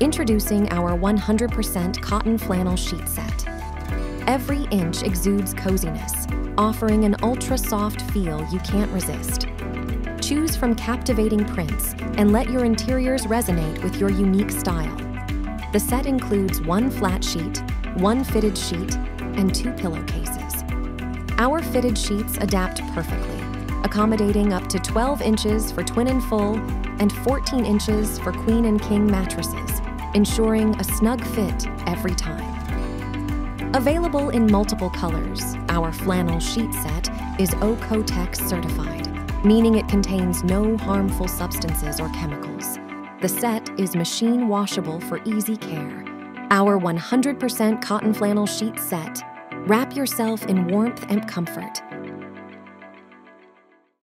Introducing our 100% cotton flannel sheet set. Every inch exudes coziness, offering an ultra soft feel you can't resist. Choose from captivating prints and let your interiors resonate with your unique style. The set includes one flat sheet, one fitted sheet, and two pillowcases. Our fitted sheets adapt perfectly, accommodating up to 12 inches for twin and full and 14 inches for queen and king mattresses, ensuring a snug fit every time. Available in multiple colors, our flannel sheet set is OEKO-TEX certified, meaning it contains no harmful substances or chemicals. The set is machine washable for easy care. Our 100% cotton flannel sheet set. Wrap yourself in warmth and comfort